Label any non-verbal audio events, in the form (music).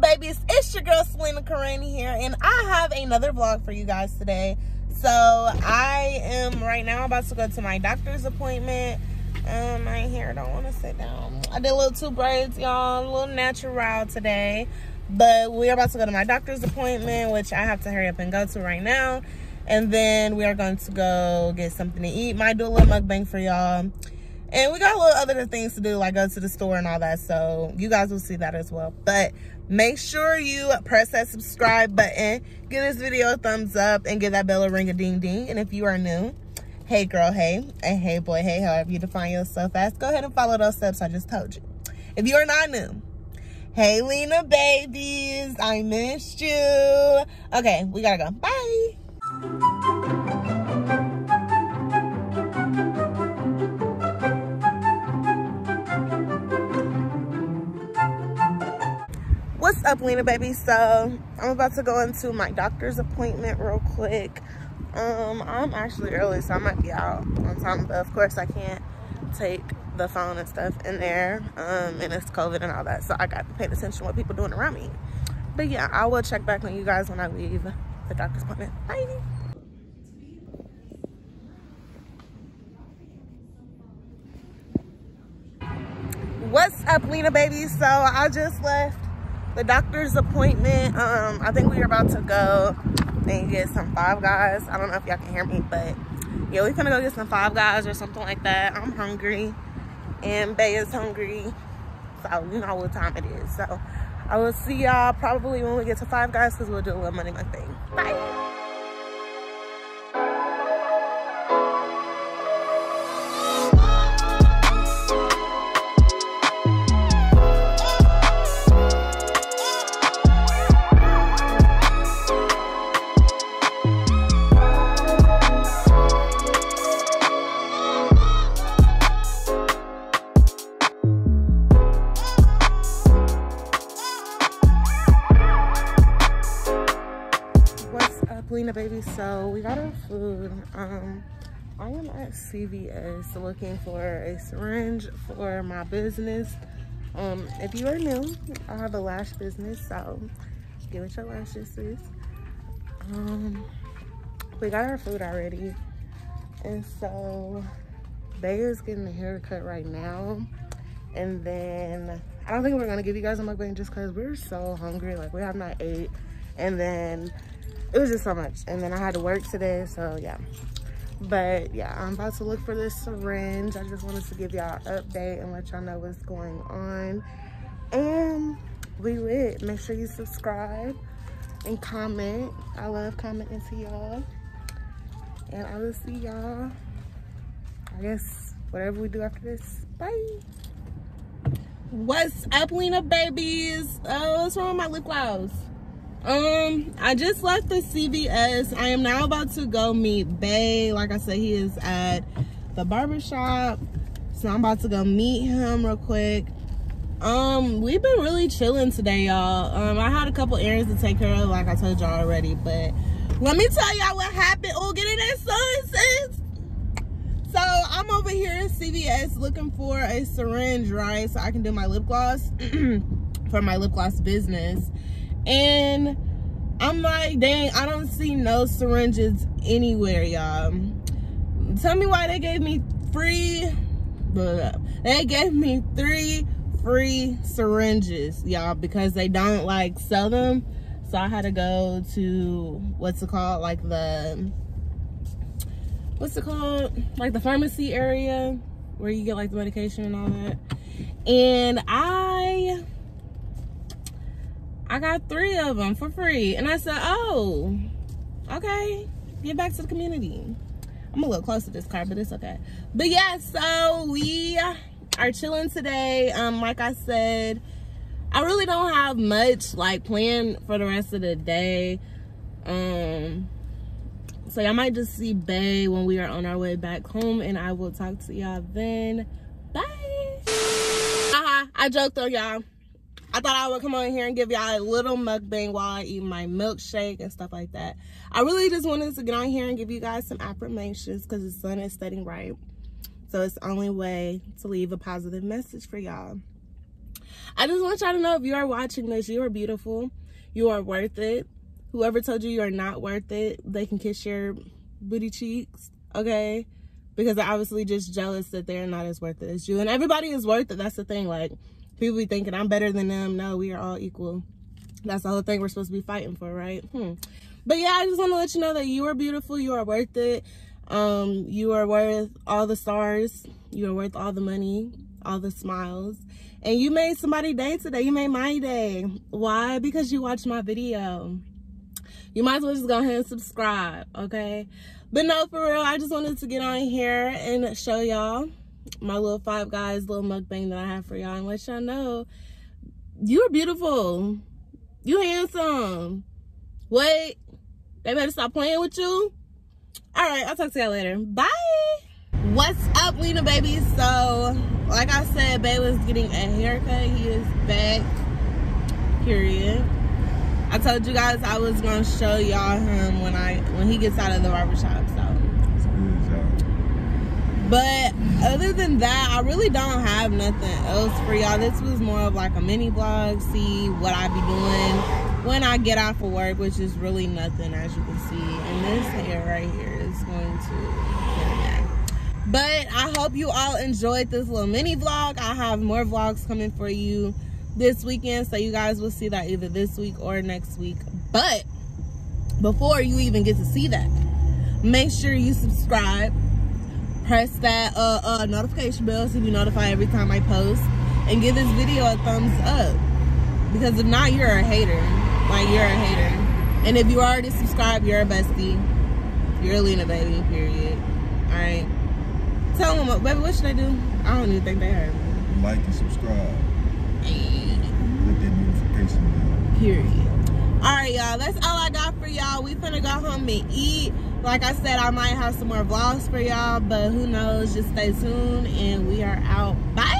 babies? It's your girl Selena Coren here, and I have another vlog for you guys today. So I am right now about to go to my doctor's appointment. Um, my hair don't want to sit down. I did a little two braids, y'all, a little natural today. But we're about to go to my doctor's appointment, which I have to hurry up and go to right now. And then we are going to go get something to eat. Might do a little mukbang for y'all. And we got a little other things to do, like go to the store and all that. So you guys will see that as well. But make sure you press that subscribe button, give this video a thumbs up, and give that bell a ring a ding ding. And if you are new, hey girl, hey, and hey boy, hey, however you define yourself as, go ahead and follow those steps I just told you. If you are not new, hey Lena babies, I missed you. Okay, we gotta go. Bye. Up, Lena baby? So I'm about to go into my doctor's appointment real quick. Um, I'm actually early, so I might be out on time, but of course I can't take the phone and stuff in there. Um, and it's COVID and all that, so I got to pay attention what people doing around me. But yeah, I will check back on you guys when I leave the doctor's appointment. Bye. What's up, Lena baby? So I just left the doctor's appointment. Um, I think we are about to go and get some Five Guys. I don't know if y'all can hear me, but yeah, we're gonna go get some Five Guys or something like that. I'm hungry, and Bay is hungry, so you know what time it is. So I will see y'all probably when we get to Five Guys because we'll do a little money my thing. Bye. What's up, Lena baby? So we got our food. Um, I am at CVS looking for a syringe for my business. Um, if you are new, I have a lash business, so get it your lashes, sis. Um, we got our food already, and so Bay is getting a haircut right now, and then I don't think we're gonna give you guys a mukbang just because we're so hungry. Like we have not ate, and then it was just so much. And then i had to work today so yeah. But yeah i'm about to look for this syringe. I just wanted to give y'all an update and let y'all know what's going on. And we lit. Make sure you subscribe and comment. I love commenting to y'all. And i will see y'all i guess whatever we do after this. Bye. What's up lena babies? Oh what's wrong with my lip gloss um, I just left the CVS. I am now about to go meet Bay. Like I said, he is at the barbershop. So I'm about to go meet him real quick. Um, we've been really chilling today, y'all. Um, I had a couple errands to take care of, like I told y'all already, but let me tell y'all what happened. Oh, get in that. So I'm over here at CVS looking for a syringe, right? So I can do my lip gloss (clears throat) for my lip gloss business and I'm like, dang, I don't see no syringes anywhere, y'all. Tell me why they gave me free, they gave me three free syringes, y'all, because they don't like sell them. So I had to go to, what's it called? Like the, what's it called? Like the pharmacy area where you get like the medication and all that. And I I got three of them for free. And I said, oh, okay, get back to the community. I'm a little close to this car, but it's okay. But yeah, so we are chilling today. Um, like I said, I really don't have much like planned for the rest of the day. Um, so y'all might just see Bay when we are on our way back home, and I will talk to y'all then. Bye. Uh -huh, I joked on y'all. I thought I would come on here and give y'all a little mukbang while I eat my milkshake and stuff like that. I really just wanted to get on here and give you guys some affirmations because the sun is setting right. So it's the only way to leave a positive message for y'all. I just want y'all to know if you are watching this, you are beautiful. You are worth it. Whoever told you you are not worth it, they can kiss your booty cheeks, okay? Because they're obviously just jealous that they're not as worth it as you. And everybody is worth it. That's the thing. Like, people be thinking I'm better than them. No, we are all equal. That's the whole thing we're supposed to be fighting for, right? Hmm. But yeah, I just want to let you know that you are beautiful. You are worth it. Um, you are worth all the stars. You are worth all the money, all the smiles. And you made somebody day today. You made my day. Why? Because you watched my video. You might as well just go ahead and subscribe, okay? But no, for real, I just wanted to get on here and show y'all my little five guys little mukbang that I have for y'all and let y'all know you're beautiful. You handsome. Wait, they better stop playing with you. All right, I'll talk to y'all later. Bye. What's up, Lena baby? So, like I said, Bay was getting a haircut. He is back. Period. I told you guys I was gonna show y'all him when I when he gets out of the barbershop. So. But other than that, I really don't have nothing else for y'all. This was more of like a mini vlog. See what I be doing when I get off of work, which is really nothing as you can see. And this hair right here is going to But I hope you all enjoyed this little mini vlog. I have more vlogs coming for you this weekend. So you guys will see that either this week or next week. But before you even get to see that, make sure you subscribe press that uh, uh, notification bell so you be notified every time I post and give this video a thumbs up. Because if not you're a hater. Like you're a hater. And if you already subscribed you're a bestie. You're a Lena baby period. All right tell them what baby what should I do? I don't even think they heard me. Like and subscribe. Hey. with that notification bell. Period right y'all that's all I got for y'all we finna go home and eat like I said, I might have some more vlogs for y'all, but who knows? Just stay tuned and we are out. Bye.